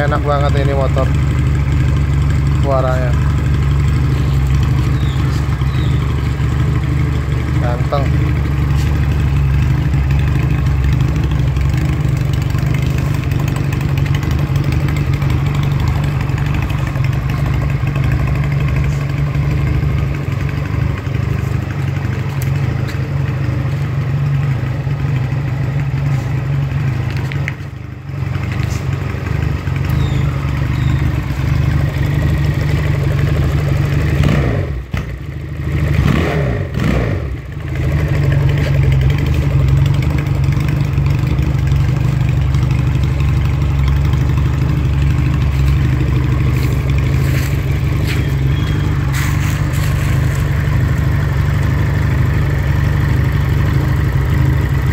enak banget ini motor. Suaranya. Ganteng.